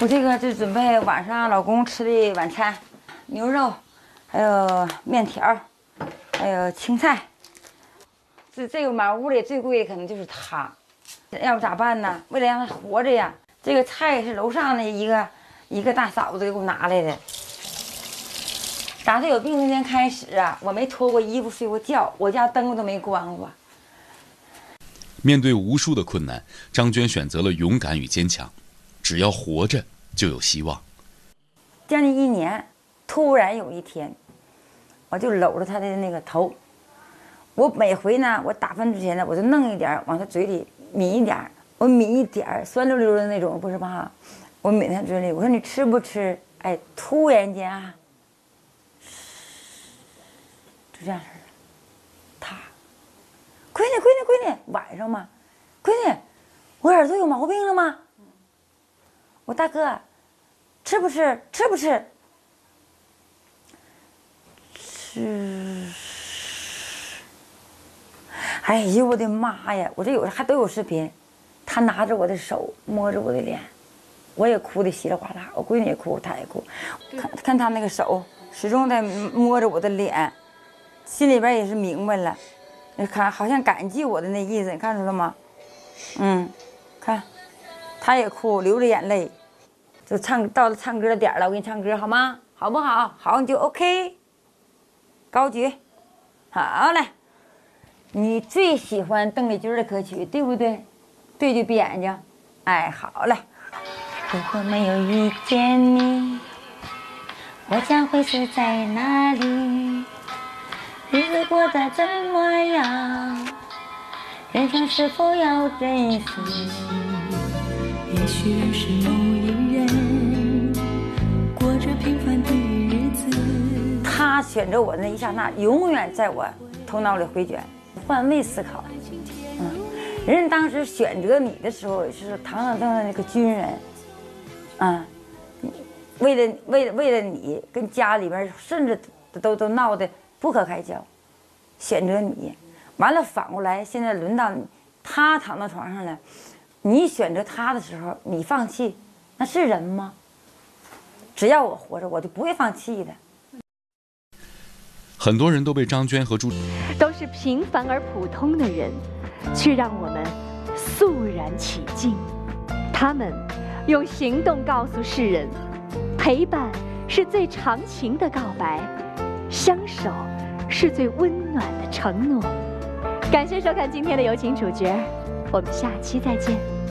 我这个就准备晚上老公吃的晚餐，牛肉，还有面条，还有青菜。这这个满屋里最贵的可能就是他，要不咋办呢？为了让他活着呀，这个菜是楼上的一个一个大嫂子给我拿来的。打从有病那天开始啊，我没脱过衣服睡过觉，我家灯都没关过。面对无数的困难，张娟选择了勇敢与坚强。只要活着，就有希望。将近一年，突然有一天，我就搂着他的那个头。我每回呢，我打饭之前呢，我就弄一点往他嘴里抿一点我抿一点酸溜溜的那种，不是吧？我抿他嘴里，我说你吃不吃？哎，突然间啊，就这样式的。他，女，闺女，闺女，晚上嘛，闺女，我耳朵有毛病了吗？我大哥，吃不吃？吃不吃？吃！哎呦我的妈呀！我这有还都有视频，他拿着我的手摸着我的脸，我也哭的稀里哗啦。我闺女也哭，他也哭。看看他那个手，始终在摸着我的脸，心里边也是明白了，你看好像感激我的那意思，你看出了吗？嗯，看，他也哭，流着眼泪。就唱到了唱歌的点了，我给你唱歌好吗？好不好？好，你就 OK。高举，好嘞。你最喜欢邓丽君的歌曲，对不对？对就闭眼睛。哎，好嘞。如果没有遇见你，我将会死在哪里？日子过得怎么样？人生是否要珍惜？也许认识某一人，过着平凡的日子。他选择我那一刹那，永远在我头脑里回旋，换位思考。嗯，人当时选择你的时候是堂堂正正的个军人，嗯，为了为了为了你，跟家里边甚至都都闹得不可开交，选择你，完了反过来，现在轮到你他躺到床上了。你选择他的时候，你放弃，那是人吗？只要我活着，我就不会放弃的。很多人都被张娟和朱都是平凡而普通的人，却让我们肃然起敬。他们用行动告诉世人，陪伴是最长情的告白，相守是最温暖的承诺。感谢收看今天的有请主角。我们下期再见。